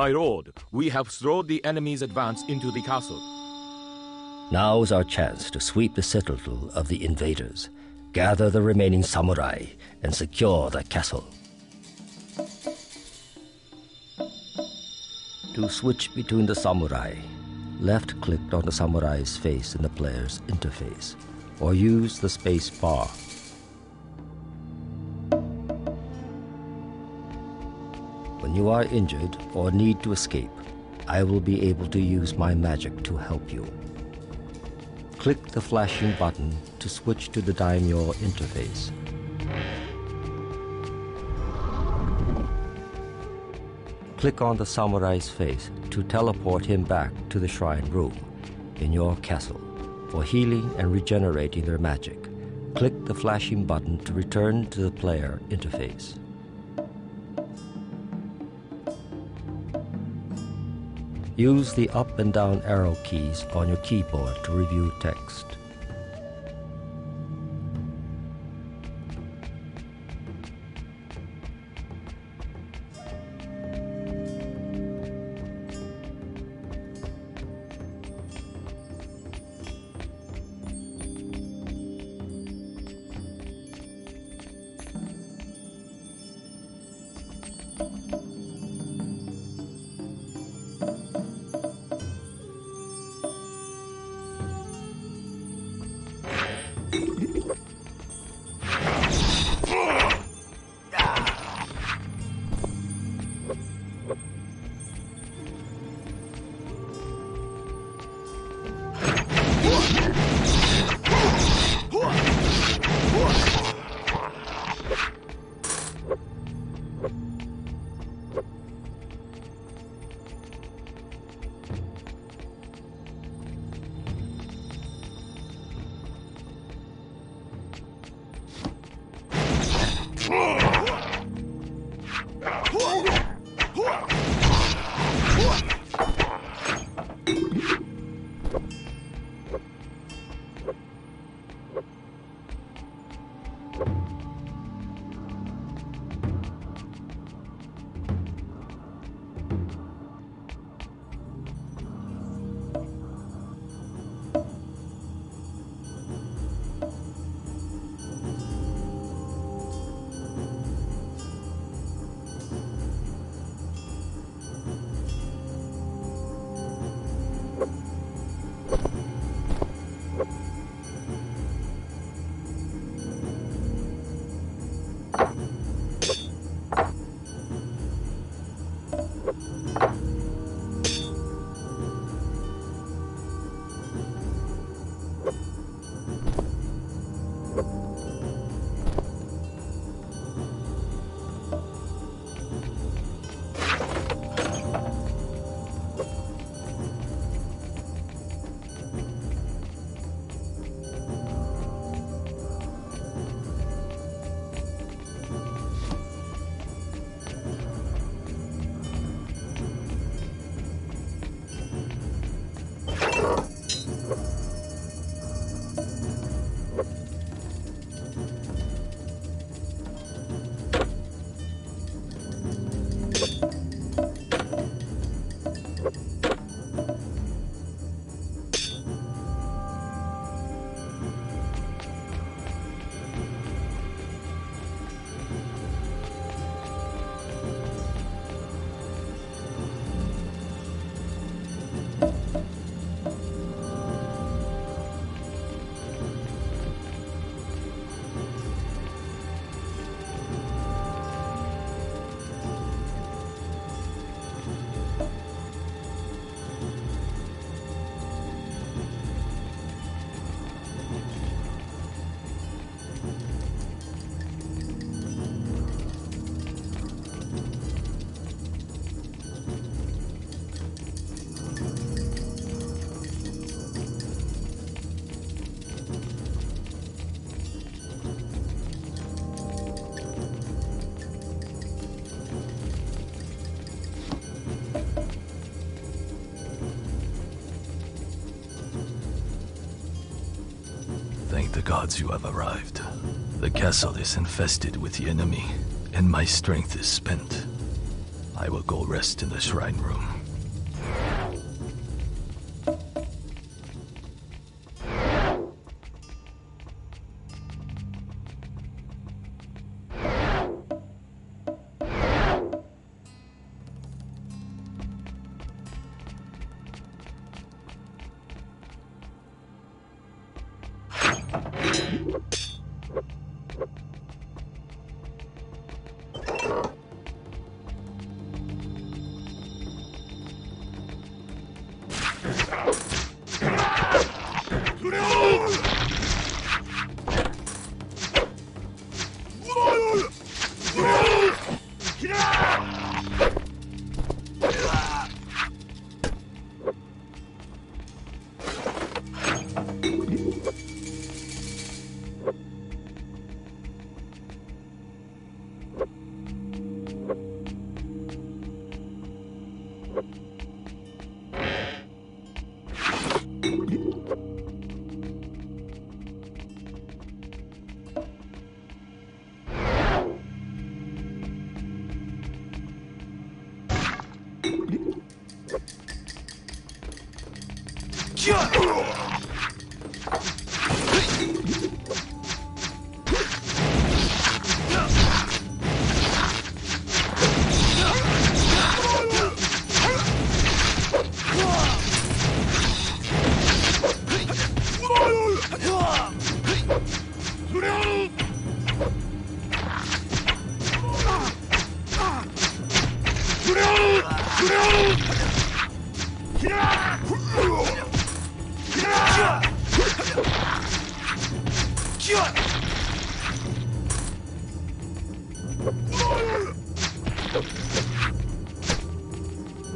My lord, we have slowed the enemy's advance into the castle. Now is our chance to sweep the citadel of the invaders, gather the remaining samurai, and secure the castle. To switch between the samurai, left click on the samurai's face in the player's interface, or use the space bar. When you are injured or need to escape, I will be able to use my magic to help you. Click the flashing button to switch to the Daimyo interface. Click on the samurai's face to teleport him back to the shrine room in your castle for healing and regenerating their magic. Click the flashing button to return to the player interface. Use the up and down arrow keys on your keyboard to review text. Thank gods you have arrived. The castle is infested with the enemy, and my strength is spent. I will go rest in the shrine room.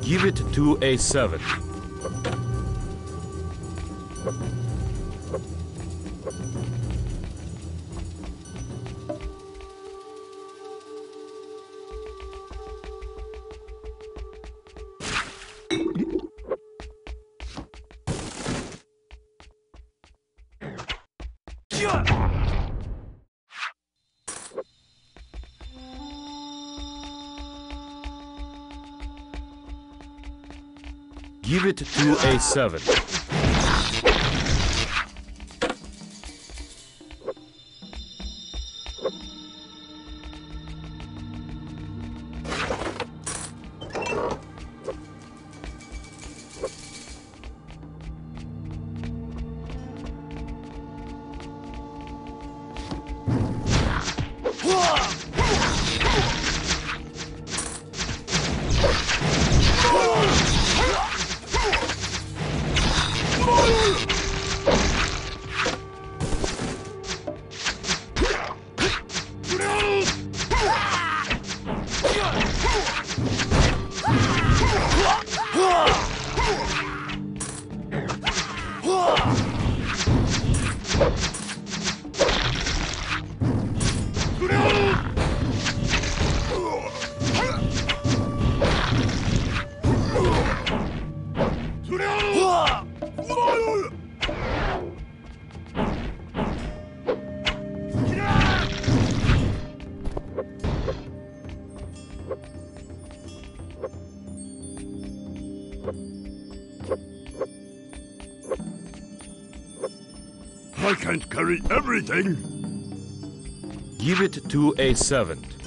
Give it to A7. It to A7. Can't carry everything. Give it to a servant.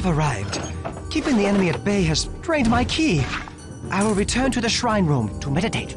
Have arrived. Keeping the enemy at bay has drained my ki. I will return to the shrine room to meditate.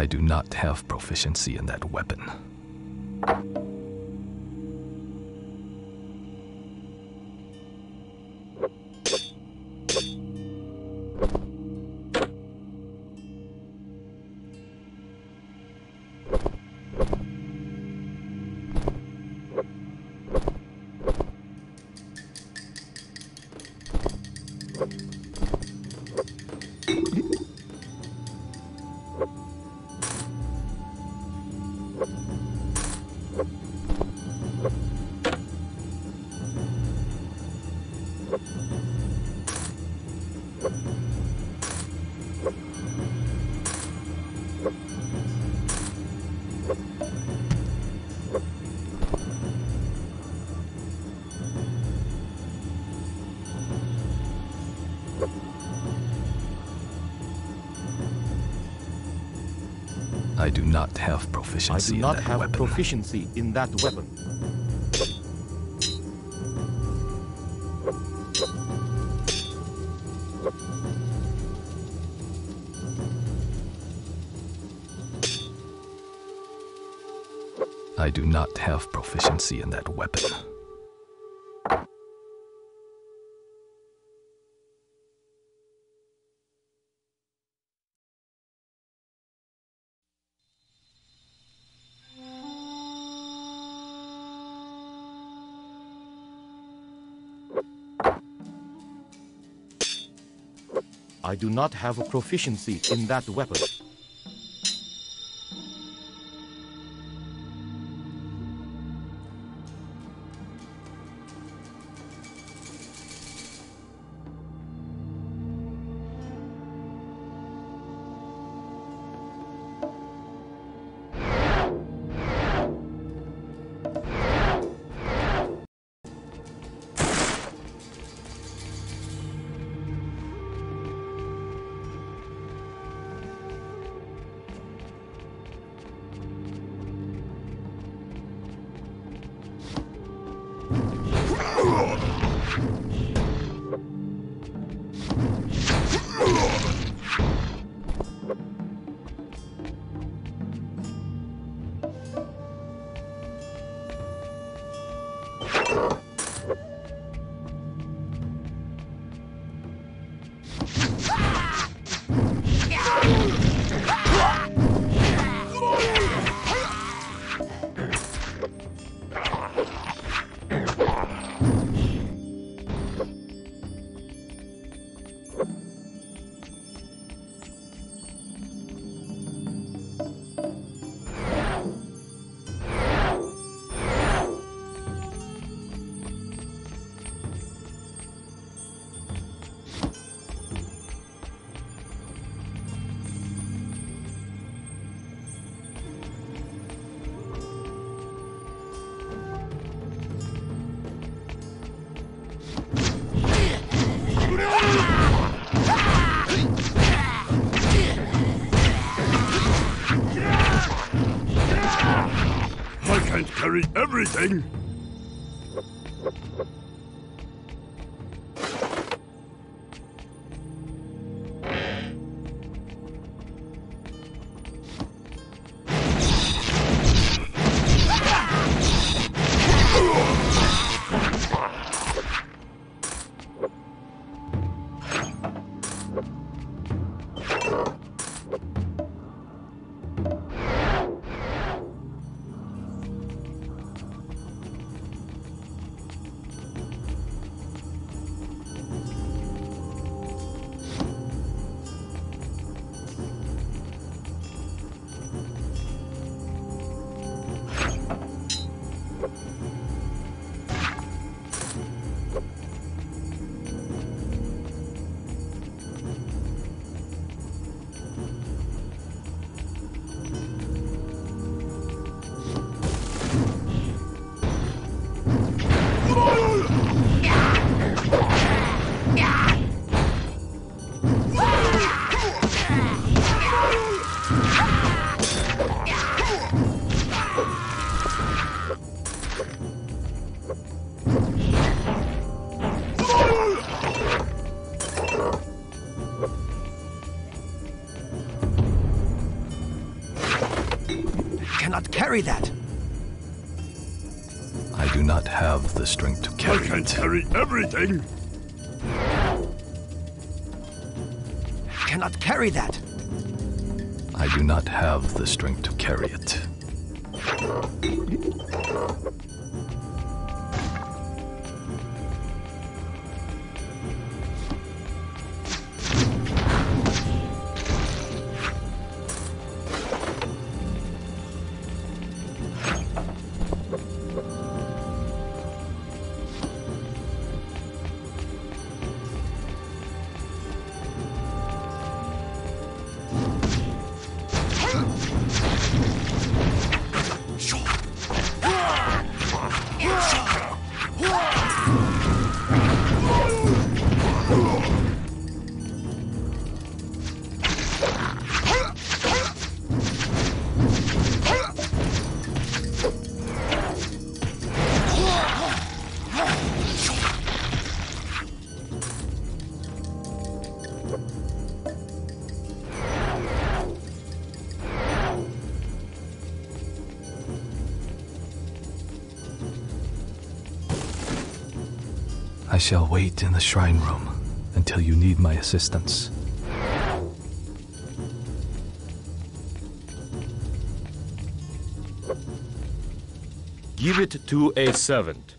I do not have proficiency in that weapon. I do not have I proficiency do in not have weapon. proficiency in that weapon. I do not have proficiency in that weapon. Do not have a proficiency in that weapon. Everything. Can't it. carry everything. Cannot carry that. I do not have the strength to carry it. Shall wait in the shrine room until you need my assistance. Give it to a servant.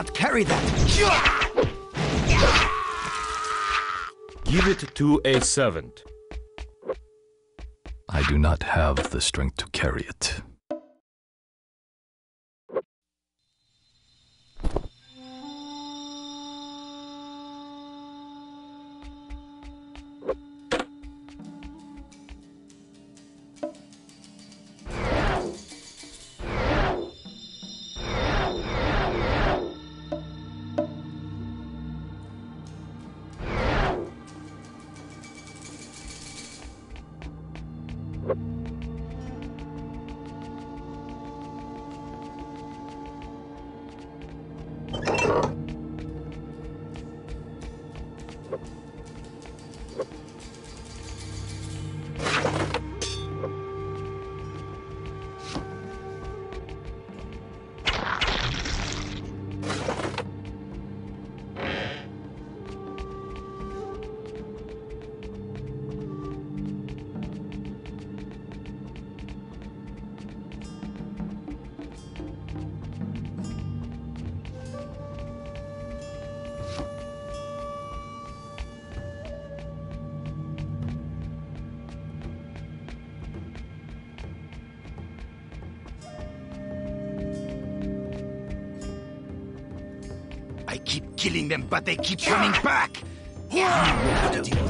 Cannot carry that. Give it to a servant. I do not have the strength to carry it. Killing them, but they keep coming back. You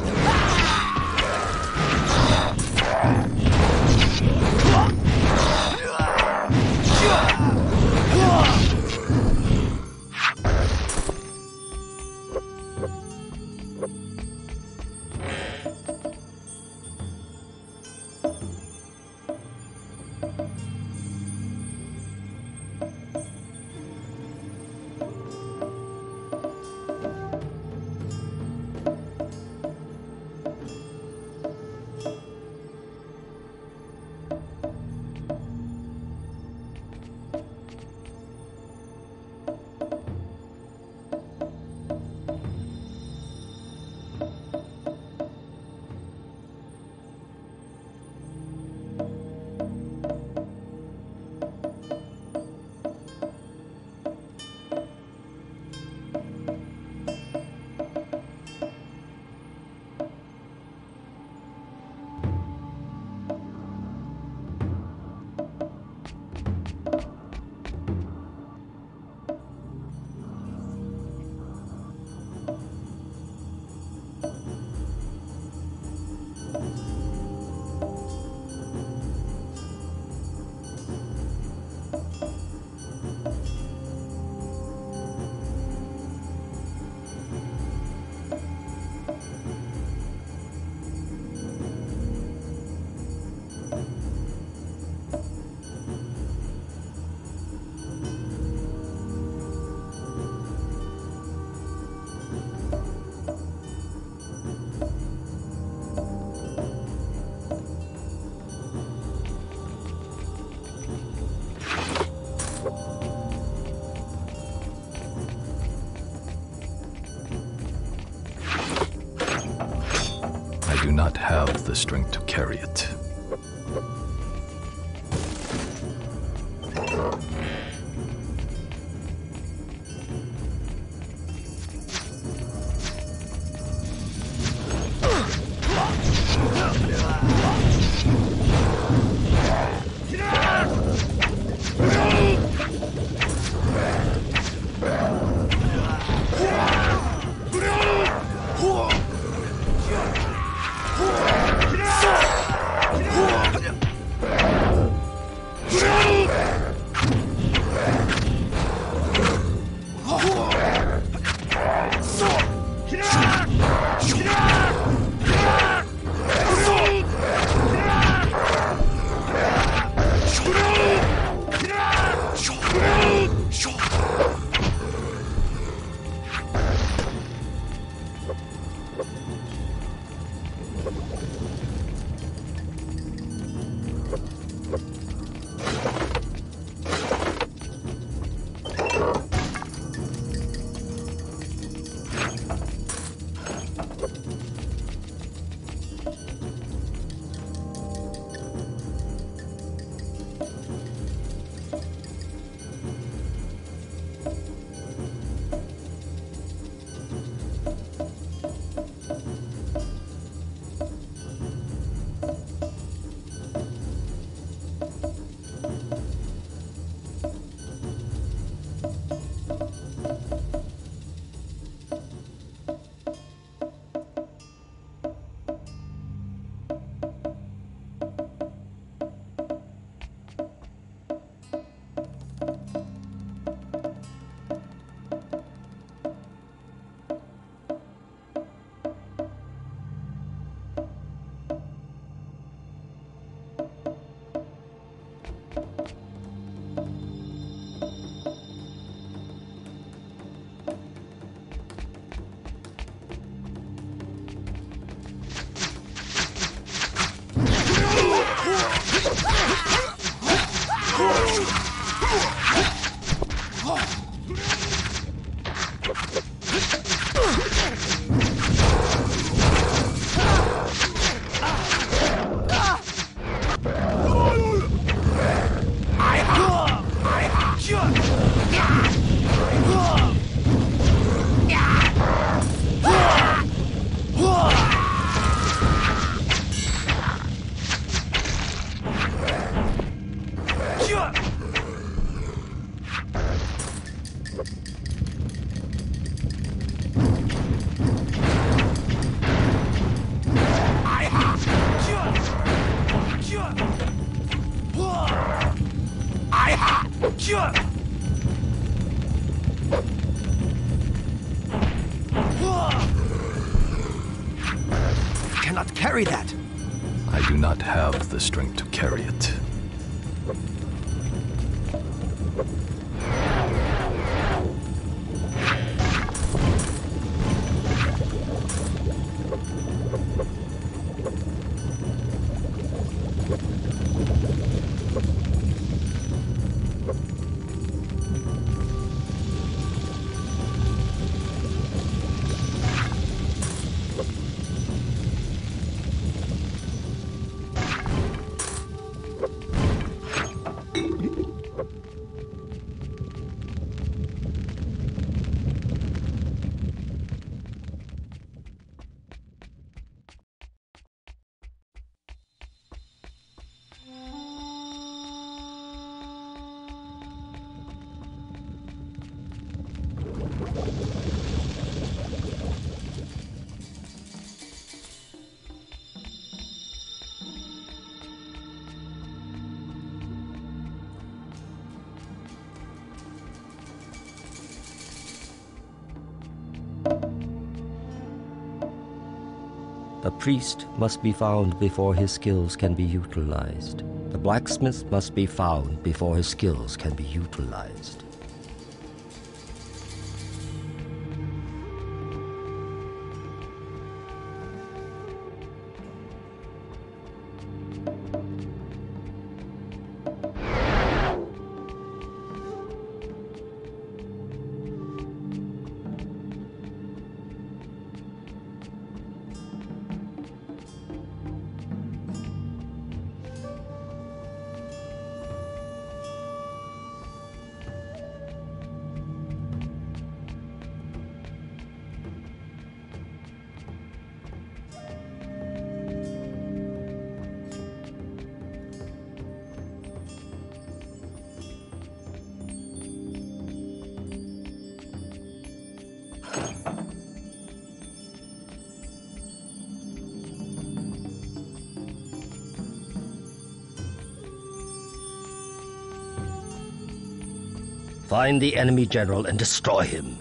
strength to carry it. Priest must be found before his skills can be utilized. The blacksmith must be found before his skills can be utilized. Find the enemy general and destroy him.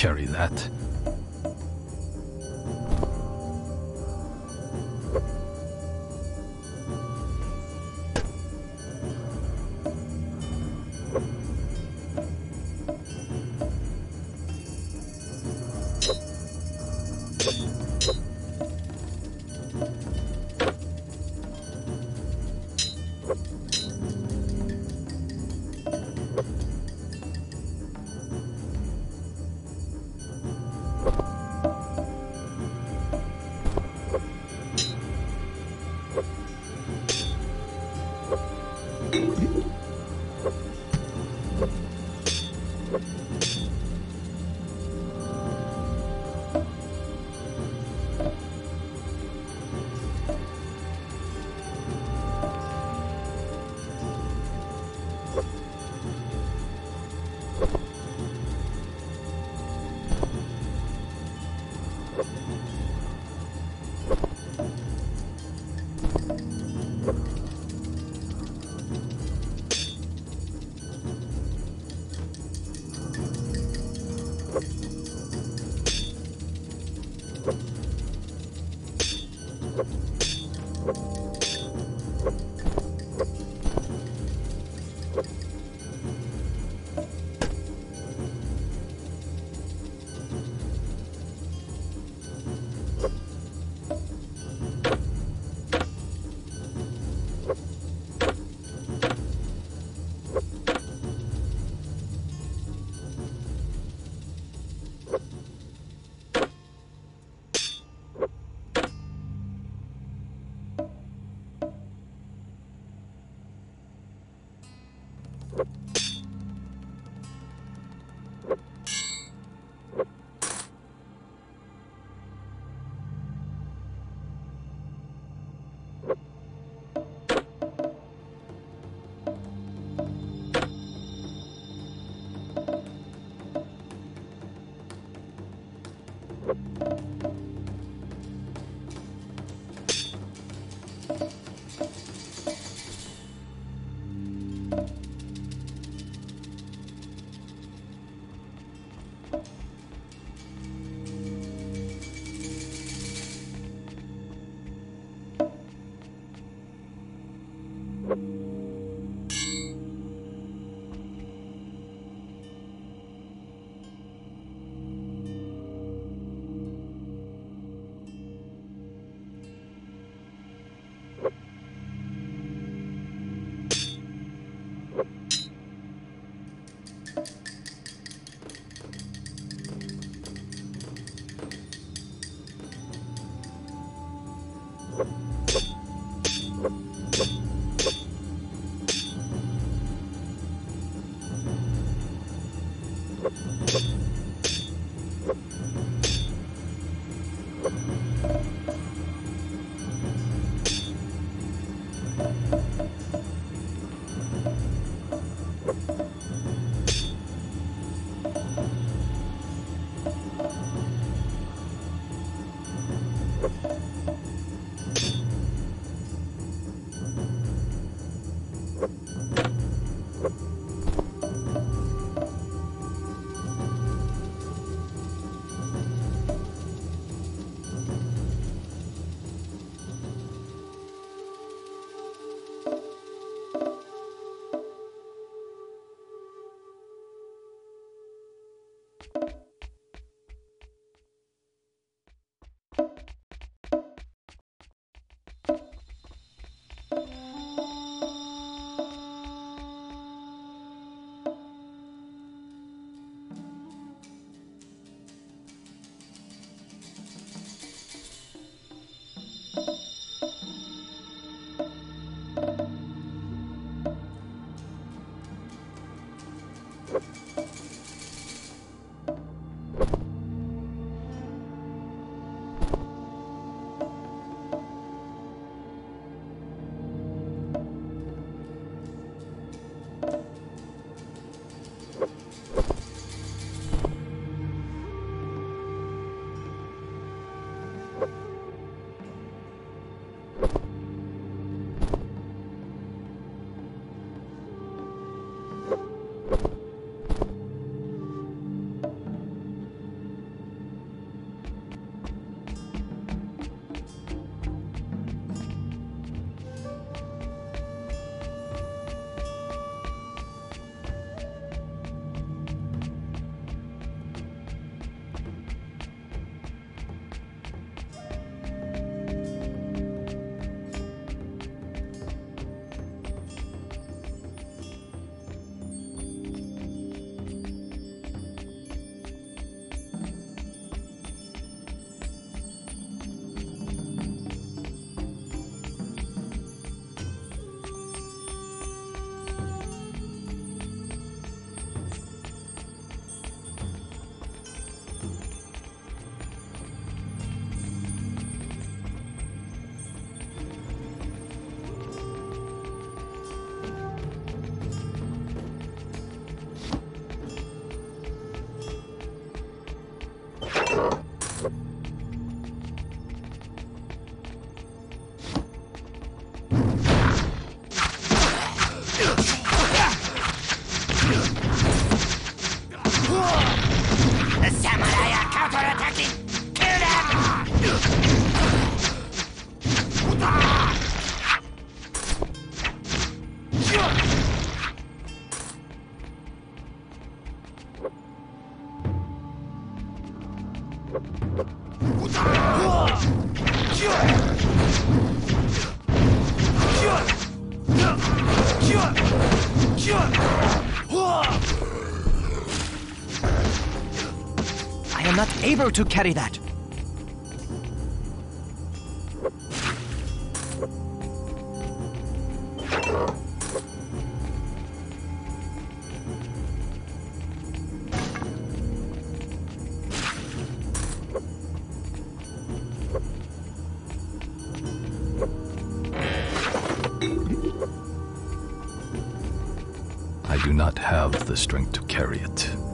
Carry that. Able to carry that. I do not have the strength to carry it.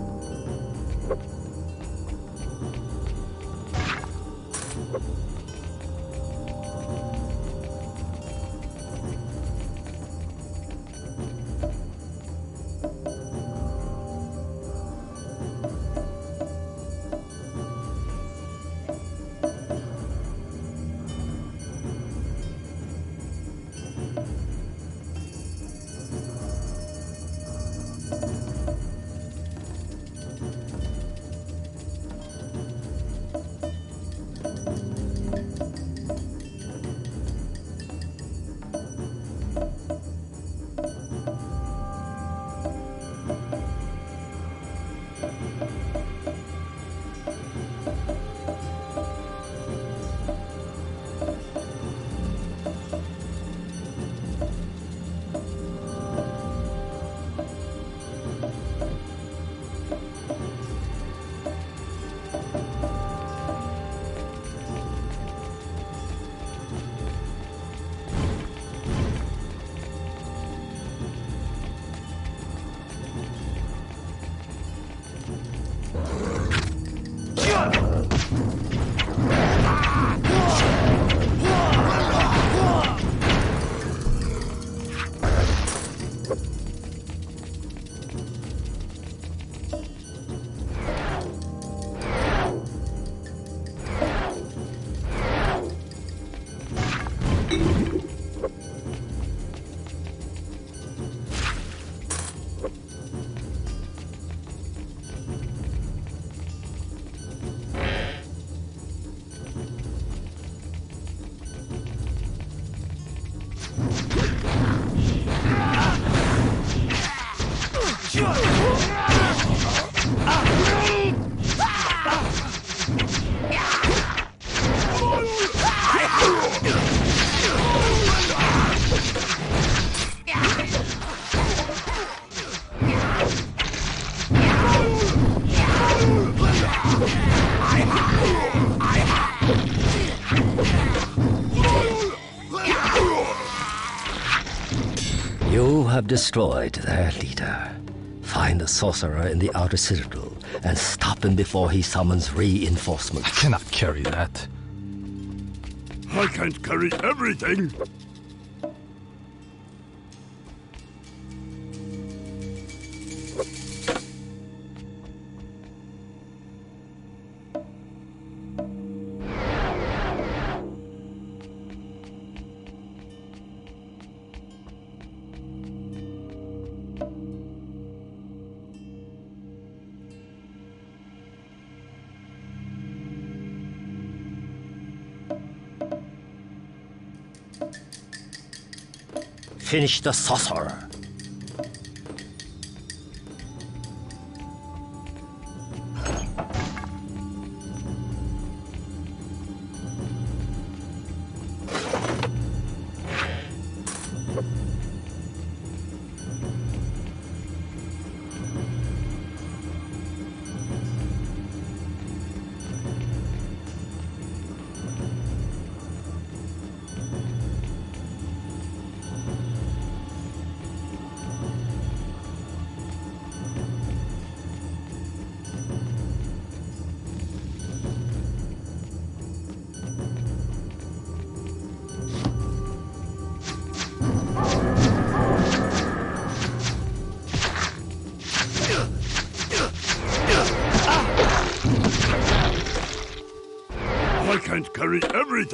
Have destroyed their leader. Find the sorcerer in the outer citadel and stop him before he summons reinforcements. I cannot carry that. I can't carry everything. Finish the sorcerer.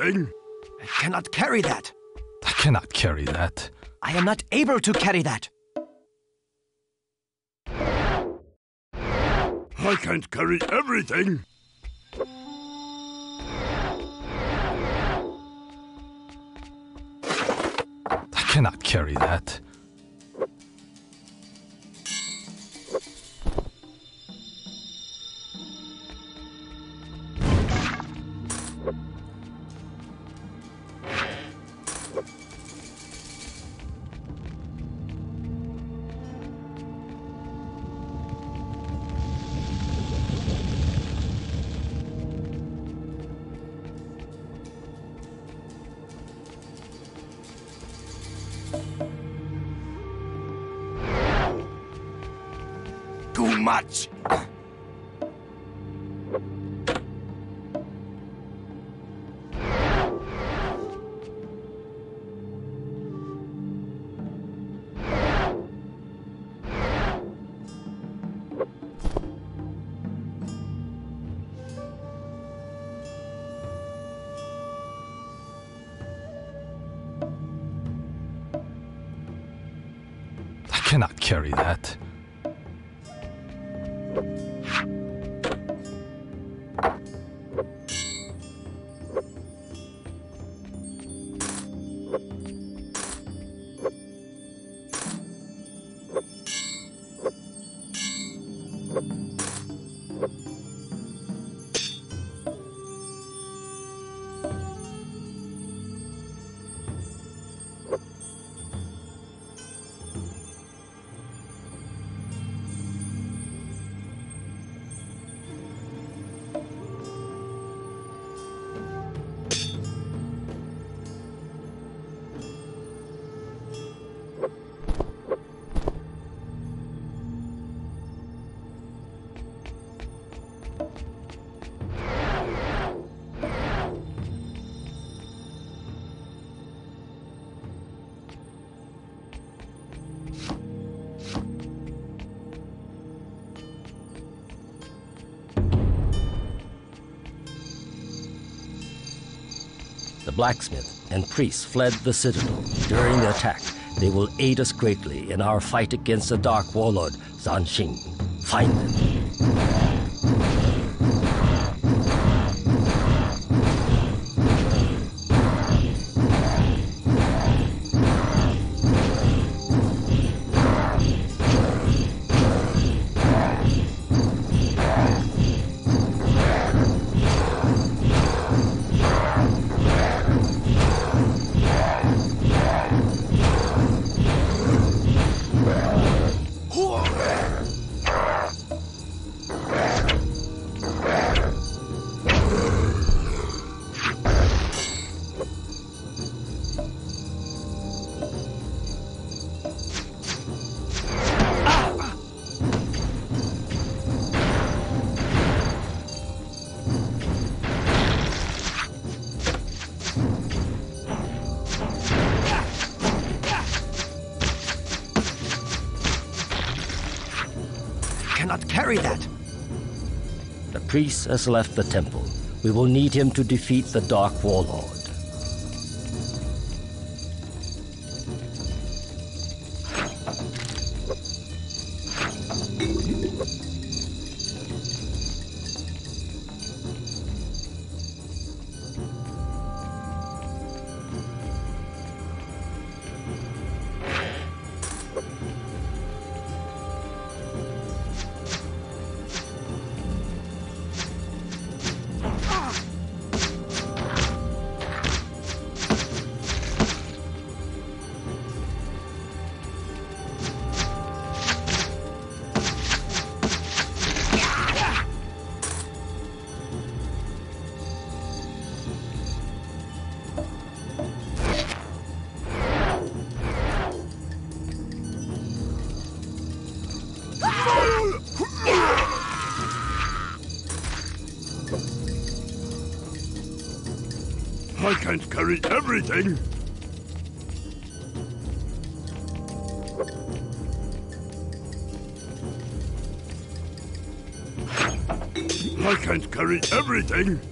Everything. I cannot carry that. I cannot carry that. I am not able to carry that. I can't carry everything. I cannot carry that. Carry that. Blacksmith and priests fled the citadel. During the attack, they will aid us greatly in our fight against the Dark Warlord, Zanshin. Find them. Priest has left the temple. We will need him to defeat the Dark Warlord. I can't carry everything. I can't carry everything.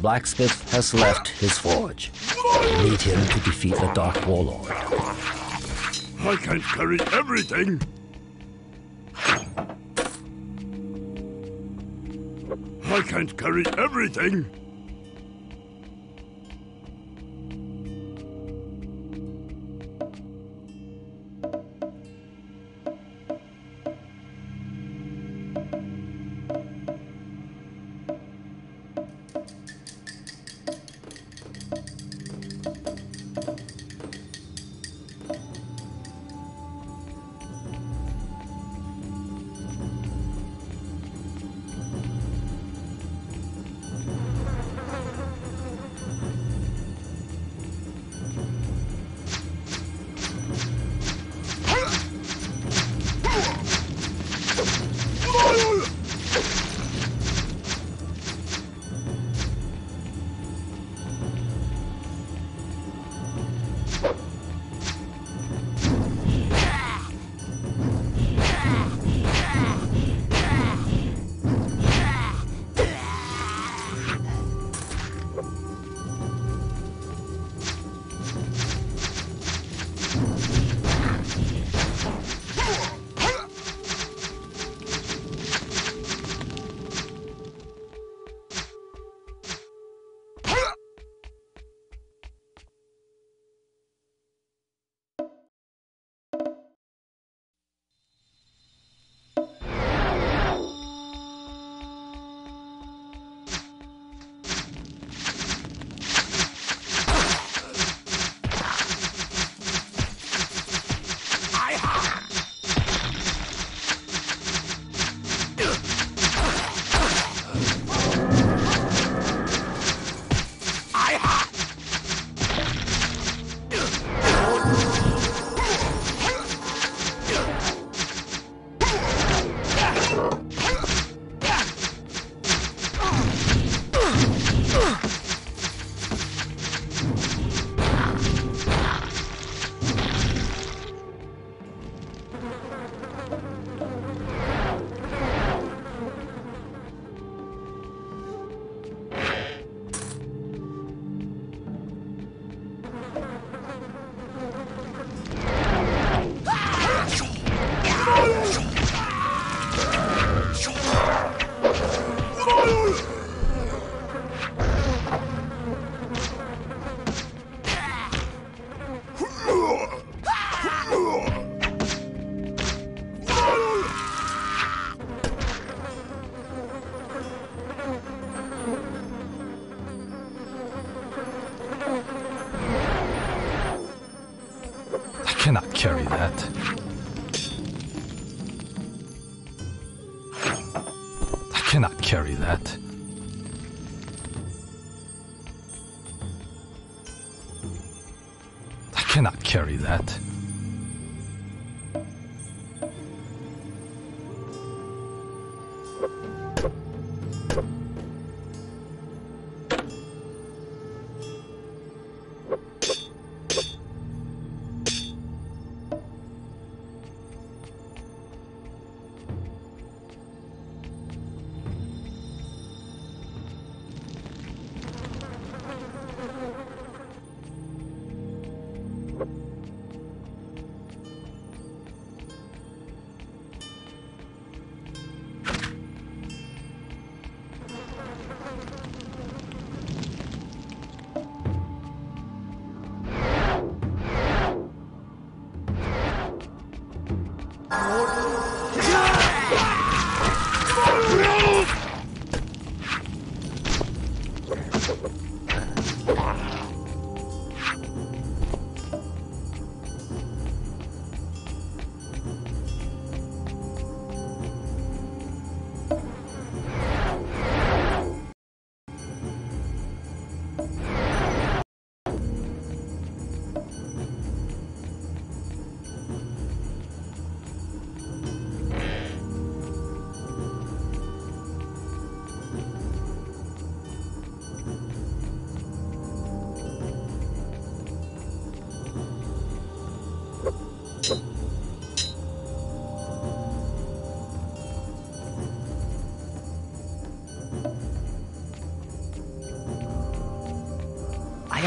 Blacksmith has left his forge. Need him to defeat the Dark Warlord. I can't carry everything. I can't carry everything.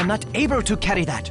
Am not able to carry that.